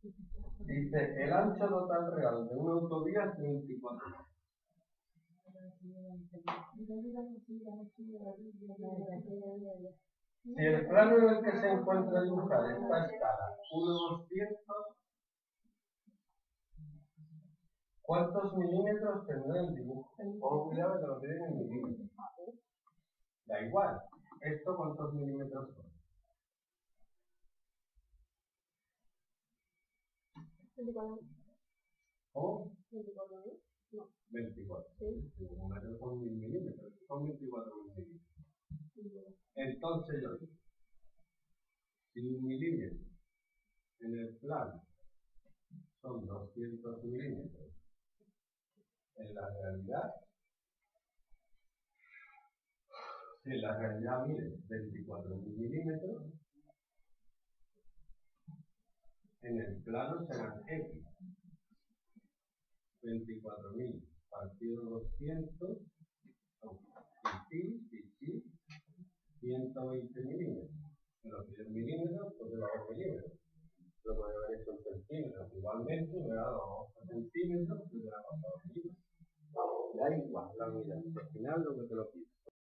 Dice, el ancho total real de una autovía es 24 Si el plano en el que se encuentra dibujada esta escala 1,200, ¿cuántos milímetros tendrá el dibujo? Pon cuidado que lo tienen en milímetros. Da igual. ¿Esto cuántos milímetros son? 24. ¿Cómo? 24 mil. 24. Sí. Números son mil milímetros. Son 24 milímetros. Entonces yo digo, si un milímetro en el plano son 200 milímetros, en la realidad, si en la realidad mide 24 milímetros, en el plano X. 24.000 partido 200 son pi, pi, pi, 120 milímetros. En los 10 milímetros, pues le damos milímetros. Lo puede haber hecho en centímetros. Igualmente, me ha dado centímetros y me ha pasado milímetros. Da igual la unidad. Al final, lo que te lo